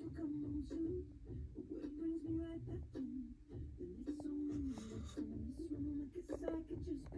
to come home soon. But where brings me right back in room. I guess I could just